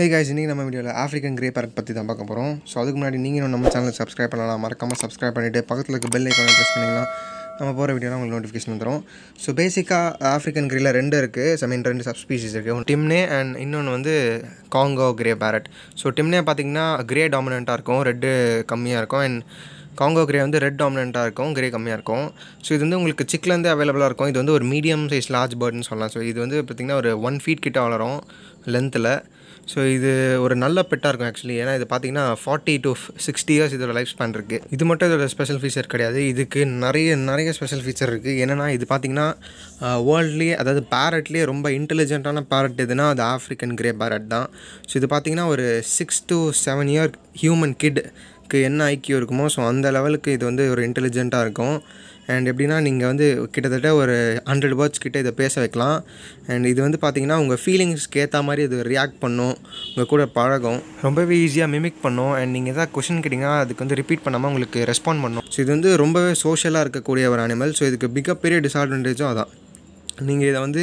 ஹே guys இன்றைக்கி நம்ம வீடியோவில் ஆஃப்ரிக்கன் கிரே பேரட் பற்றி தான் பார்க்க போகிறோம் ஸோ அதுக்கு முன்னாடி நீங்களும் நம்ம சேனலை சப்ஸ்கிரைப் பண்ணலாம். மறக்காமல் சப்ஸ்கிரைப் பண்ணிவிட்டு பக்கத்தில் இருக்க பெல் ஐக்கானை ப்ரெஸ் பண்ணிங்கன்னா நம்ம போகிற வீடியோலாம் உங்களுக்கு நோட்டிஃபிகேஷன் வந்துடும் ஸோ பேசிக்காக ஆஃப்ரிக்கன் கிரேல ரெண்டு இருக்குது ஐ மீன் ரெண்டு சப்ஸ்பீசிஸ் இருக்குது டிம்னே அண்ட் இன்னொன்று வந்து Congo grey parrot so Timneh பார்த்திங்கன்னா கிரே டாமினண்ட்டாக இருக்கும். ரெட்டு கம்மியாக இருக்கும். அண்ட் காங்கோ கிரே வந்து ரெட் டாமினண்ட்டாக இருக்கும். கிரே கம்மியாக இருக்கும். ஸோ இது வந்து உங்களுக்கு சிக்லேருந்து அவைலபிளாக இருக்கும். இது வந்து ஒரு மீடியம் சைஸ் லார்ஜ் பேர்ட்னு சொல்லலாம். ஸோ இது வந்து பார்த்திங்கன்னா ஒரு ஒன் ஃபீட் கிட்ட வளரும் லென்த்தில் ஸோ இது ஒரு நல்ல பெட்டாக இருக்கும் ஆக்சுவலி ஏன்னா இது பார்த்தீங்கன்னா ஃபார்ட்டி டு சிக்ஸ்டி இயர்ஸ் இதோட லைஃப் ஸ்பேன் இருக்குது இது மட்டும் இதோட ஸ்பெஷல் ஃபீச்சர் கிடையாது. இதுக்கு நிறைய நிறைய ஸ்பெஷல் ஃபீச்சர் இருக்குது என்னென்னா இது பார்த்தீங்கன்னா வேர்ல்ட்லேயே அதாவது பேரட்லேயே ரொம்ப இன்டெலிஜென்ட்டான பேரட் எதுனா அது ஆஃப்ரிக்கன் கிரே பேரட் தான். ஸோ இது பார்த்தீங்கன்னா ஒரு six to seven year human கிட்க்கு என்ன ஐக்கியம் இருக்குமோ ஸோ அந்த லெவலுக்கு இது வந்து ஒரு இன்டெலிஜென்ட்டாக இருக்கும். அண்ட் எப்படின்னா நீங்கள் வந்து கிட்டத்தட்ட ஒரு ஹண்ட்ரட் வேர்ட்ஸ் கிட்டே இதை பேச வைக்கலாம். அண்ட் இது வந்து பார்த்தீங்கன்னா உங்கள் ஃபீலிங்ஸ்க்கு ஏற்ற மாதிரி இது ரியாக்ட் பண்ணும். உங்கள் கூட பழகும். ரொம்பவே ஈஸியாக மிமிக் பண்ணும். அண்ட் நீங்கள் எதாவது கொஷின் கேட்டிங்கன்னா அதுக்கு வந்து ரிப்பீட் பண்ணாமல் உங்களுக்கு ரெஸ்பாண்ட் பண்ணும். ஸோ இது வந்து ரொம்பவே சோஷியலாக இருக்கக்கூடிய ஒரு அனிமல் ஸோ இதுக்கு மிகப்பெரிய டிஸ்அட்வான்டேஜும் அதான். நீங்கள் இதை வந்து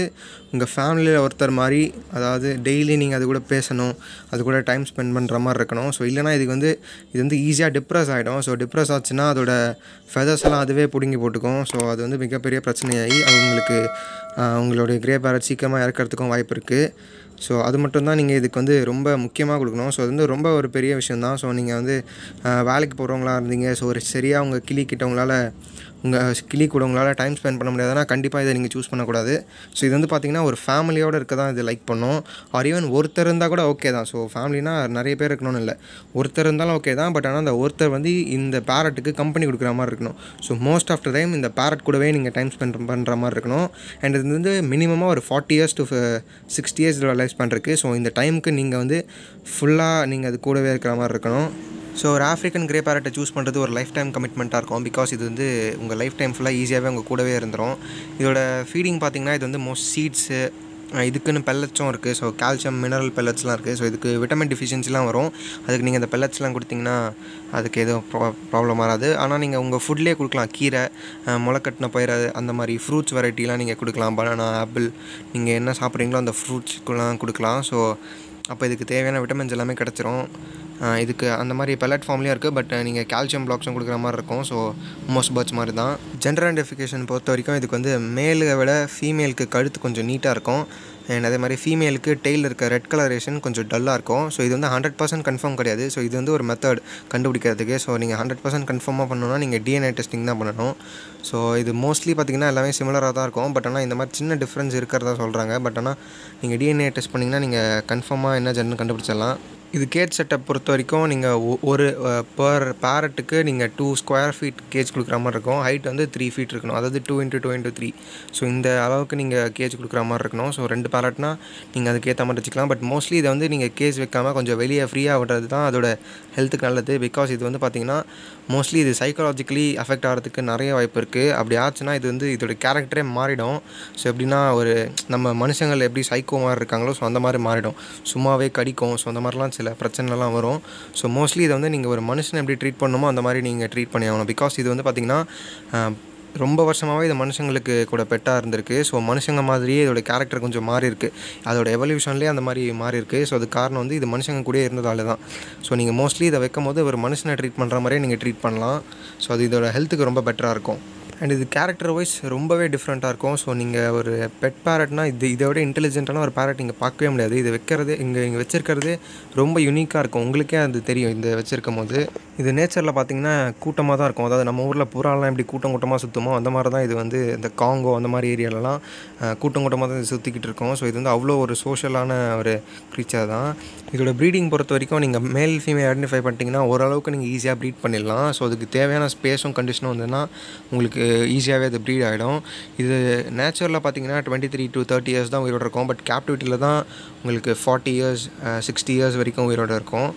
உங்கள் ஃபேமிலியில் ஒருத்தர் மாதிரி அதாவது டெய்லி நீங்கள் அது கூட பேசணும் அது கூட டைம் ஸ்பெண்ட் பண்ணுற மாதிரி இருக்கணும். ஸோ இல்லைனா இதுக்கு வந்து இது வந்து ஈஸியாக டிப்ரெஸ் ஆகிடும் ஸோ டிப்ரெஸ் ஆச்சுன்னா அதோட ஃபெதர்ஸ் எல்லாம் அதுவே பிடுங்கி போட்டுக்கும். ஸோ அது வந்து மிகப்பெரிய பிரச்சனையாகி அது உங்களுக்கு உங்களுடைய கிரே பேரட் சீக்கிரமாக இறக்கிறதுக்கும் வாய்ப்பு இருக்குது ஸோ அது மட்டும்தான் நீங்கள் இதுக்கு வந்து ரொம்ப முக்கியமாக கொடுக்கணும். ஸோ அது வந்து ரொம்ப ஒரு பெரிய விஷயம் தான் ஸோ நீங்கள் வந்து வேலைக்கு போகிறவங்களா இருந்தீங்க. ஸோ ஒரு சரியாக உங்கள் கிளி கிட்டவங்களால் உங்கள் கிளி கூட உங்களால் டைம் ஸ்பெண்ட் பண்ண முடியாதுன்னா கண்டிப்பாக இதை நீங்கள் சூஸ் பண்ணக்கூடாது. ஸோ இது வந்து பார்த்திங்கன்னா ஒரு ஃபேமிலியோடு இருக்க தான் இது லைக் பண்ணும். ஆர் ஈவன் ஒருத்தர் இருந்தால் கூட ஓகே தான். ஸோ ஃபேமிலினா நிறைய பேர் இருக்கணும்னு இல்லை. ஒருத்தர் இருந்தாலும் ஓகே தான். பட் ஆனால் அந்த ஒருத்தர் வந்து இந்த பேரட்டுக்கு கம்பெனி கொடுக்குற மாதிரி இருக்கணும். So most of the time இந்த பேரட் கூடவே நீங்கள் டைம் ஸ்பெண்ட் பண்ணுற மாதிரி இருக்கணும். அண்ட் இது வந்து மினிமமாக ஒரு forty years to sixty years life span இருக்குது ஸோ இந்த டைமுக்கு நீங்கள் வந்து ஃபுல்லாக நீங்கள் அது கூடவே இருக்கிற மாதிரி இருக்கணும். ஸோ ஒரு ஆஃப்ரிக்கன் கிரே பேரட்டை சூஸ் பண்ணுறது ஒரு லைஃப் டைம் கமிட்மெண்ட்டாக இருக்கும். பிகாஸ் இது வந்து உங்கள் லைஃப் டைம் ஃபுல்லாக ஈஸியாகவே உங்கள் கூடவே இருந்துடும் இதோட ஃபீடிங் பார்த்தீங்கன்னா இது வந்து மோஸ்ட் சீட்ஸு இதுக்குன்னு பெல்லட்ஸும் இருக்குது ஸோ கால்சியம் மினரல் பெல்லட்ஸ்லாம் இருக்குது ஸோ இதுக்கு விட்டமின் டிஃபிஷியன்சிலாம் வரும். அதுக்கு நீங்கள் இந்த பெல்லட்ஸ்லாம் கொடுத்தீங்கன்னா அதுக்கு எதுவும் ப்ரா ப்ராப்ளம் வராது. ஆனால் நீங்கள் உங்கள் ஃபுட்லேயே கொடுக்கலாம். கீரை முளைக்கட்டின பயிர் அந்த மாதிரி ஃப்ரூட்ஸ் வெரைட்டிலாம் நீங்கள் கொடுக்கலாம். பனானா ஆப்பிள் நீங்கள் என்ன சாப்பிட்றீங்களோ அந்த ஃப்ரூட்ஸ்க்குலாம் கொடுக்கலாம். ஸோ அப்போ இதுக்கு தேவையான விட்டமின்ஸ் எல்லாமே கிடச்சிரும். இதுக்கு அந்த மாதிரி பிளாட்ஃபார்ம்லேயும் இருக்குது பட் நீங்கள் கால்சியம் பிளாக்ஸும் கொடுக்குற மாதிரி இருக்கும். ஸோ மோஸ்ட் பேர்ட்ஸ் மாதிரி தான் ஜெண்டர் ஐடென்டிஃபிகேஷன் பொறுத்த வரைக்கும் இதுக்கு வந்து மேலை விட ஃபீமேலுக்கு கழுத்து கொஞ்சம் நீட்டாக இருக்கும். அண்ட் அதே மாதிரி ஃபீமேலுக்கு டெய்ல் இருக்க ரெட் கலரேஷன் கொஞ்சம் டல்லாக இருக்கும். ஸோ இது வந்து ஹண்ட்ரட் பர்சன்ட் கன்ஃபார்ம் கிடையாது. ஸோ இது வந்து ஒரு மெத்தட் கண்டுபிடிக்கிறதுக்கு. ஸோ நீங்கள் ஹண்ட்ரட் பர்சன்ட் கன்ஃபார்மாக பண்ணணும்னா நீங்கள் டிஎன்ஏ டெஸ்டிங் தான் பண்ணணும். ஸோ இது மோஸ்ட்லி பார்த்தீங்கன்னா எல்லாமே சிமிலராக தான் இருக்கும். பட் ஆனால் இந்த மாதிரி சின்ன டிஃப்ரென்ஸ் இருக்கிறதா சொல்கிறாங்க பட் ஆனால் நீங்கள் டிஎன்ஏ டெஸ்ட் பண்ணிங்கன்னா நீங்கள் கன்ஃபார்மாக என்ன ஜென்னு கண்டுபிடிச்சிடலாம். இது கேஜ் செட்டப் பொறுத்த வரைக்கும் நீங்கள் ஒரு பர் பேரட்டுக்கு நீங்கள் டூ ஸ்கொயர் ஃபீட் கேஜ் கொடுக்குற மாதிரி இருக்கும். ஹைட் வந்து த்ரீ ஃபீட் இருக்கணும். அதாவது two into two into three so இந்த அளவுக்கு நீங்கள் கேஜ் கொடுக்குற மாதிரி இருக்கணும். ஸோ ரெண்டு பேரட்னா நீங்கள் அதுக்கேற்ற மாதிரி வச்சுக்கலாம். பட் மோஸ்ட்லி இதை வந்து நீங்கள் கேஜ் வைக்காமல் கொஞ்சம் வெளியே ஃப்ரீயாக விடுறது தான் அதோட ஹெல்த்துக்கு நல்லது. பிகாஸ் இது வந்து பார்த்திங்கன்னா மோஸ்ட்லி இது சைக்காலஜிக்கலி அஃபெக்ட் ஆகிறதுக்கு நிறைய வாய்ப்பு இருக்குது அப்படி ஆச்சுன்னா இது வந்து இதோட கேரக்டரே மாறிடும். ஸோ எப்படின்னா ஒரு நம்ம மனுஷங்கள் எப்படி சைக்கோ மாதிரி இருக்காங்களோ ஸோ அந்த மாதிரி மாறிடும். சும்மாவே கடிக்கும். ஸோ அந்த மாதிரிலாம் சில பிரச்சனைலாம் வரும். ஸோ மோஸ்ட்லி இதை வந்து நீங்கள் ஒரு மனுஷனை எப்படி ட்ரீட் பண்ணணுமோ அந்த மாதிரி நீங்கள் ட்ரீட் பண்ணி ஆகணும். பிகாஸ் இது வந்து பார்த்திங்கன்னா ரொம்ப வருஷமாகவே இது மனுஷங்களுக்கு கூட பெட்டாக இருந்திருக்கு. ஸோ மனுஷங்க மாதிரியே இதோட கேரக்டர் கொஞ்சம் மாறி இருக்கு அதோட எவல்யூஷன்லேயே அந்த மாதிரி மாறி இருக்கு ஸோ அது காரணம் வந்து இது மனுஷங்க கூடயே இருந்ததால தான். ஸோ நீங்கள் மோஸ்ட்லி இதை வைக்கும் போது ஒரு மனுஷனை ட்ரீட் பண்ணுற மாதிரியே நீங்கள் ட்ரீட் பண்ணலாம். ஸோ அது இதோட ஹெல்த்துக்கு ரொம்ப பெட்டராக இருக்கும். அண்ட் இது கேரக்டர் வைஸ் ரொம்பவே டிஃப்ரெண்ட்டாக இருக்கும். ஸோ நீங்கள் ஒரு பெட் பேரட்னா இது இதை விட இன்டெலிஜென்ட்டான ஒரு பேரட் நீங்கள் பார்க்கவே முடியாது. இது வைக்கிறது இங்கே இங்கே வச்சுருக்கிறதே ரொம்ப யூனிக்காக இருக்கும். உங்களுக்கே அது தெரியும் இந்த வச்சுருக்கும் போது இது நேச்சரில் பார்த்தீங்கன்னா கூட்டமாக தான் இருக்கும். அதாவது நம்ம ஊரில் புறாலாம் எப்படி கூட்டம் கூட்டமாக சுற்றுமோ அந்த மாதிரி தான் இது வந்து இந்த காங்கோ அந்த மாதிரி ஏரியாலலாம் கூட்டம் கூட்டமாக தான் இது சுற்றிக்கிட்டு இருக்கோம். ஸோ இது வந்து அவ்வளோ ஒரு சோஷியலான ஒரு க்ரீச்சர் தான். இதோட ப்ரீடிங் பொறுத்த வரைக்கும் நீங்கள் மேல் ஃபீமேல் ஐடென்டிஃபை பண்ணிட்டீங்கன்னா ஓரளவுக்கு நீங்கள் ஈஸியாக ப்ரீட் பண்ணிடலாம். ஸோ அதுக்கு தேவையான ஸ்பேஸும் கண்டிஷனும் வந்துன்னா உங்களுக்கு ஈஸியாகவே அது ப்ரீட் ஆகிடும் இது நேச்சுரலில் பார்த்தீங்கன்னா twenty three to thirty years தான் உயிரோட இருக்கும். பட் கேப்டிவிட்டியில் தான் உங்களுக்கு ஃபார்ட்டி இயர்ஸ் சிக்ஸ்டி இயர்ஸ் வரைக்கும் உயிரோட இருக்கும்.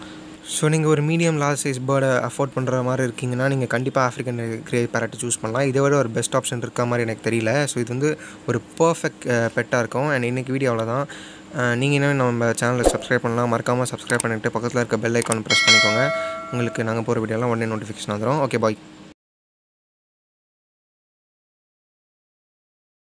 ஸோ நீங்கள் ஒரு மீடியம் லார்ஜ் சைஸ் பேர்டை அஃபோர்ட் பண்ணுற மாதிரி இருக்கீங்கன்னா நீங்கள் கண்டிப்பாக ஆஃப்ரிக்கன் கிரே பேரட்டை சூஸ் பண்ணலாம். இதை விட ஒரு பெஸ்ட் ஆப்ஷன் இருக்க மாதிரி எனக்கு தெரியல. ஸோ இது வந்து ஒரு பர்ஃபெக்ட் பெட்டாக இருக்கும். அண்ட் இன்றைக்கி வீடியோ அவ்வளோதான் நீங்கள் இன்னும் நம்ம சேனலை சப்ஸ்கிரைப் பண்ணலாம். மறக்காமல் சப்ஸ்கிரைப் பண்ணிவிட்டு பக்கத்தில் இருக்க பெல் ஐக்கான் ப்ரெஸ் பண்ணிக்கோங்க. உங்களுக்கு நாங்கள் போகிற வீடியோலாம் உடனே நோட்டிஃபிகேஷன் வந்துடும் ஓகே பாய்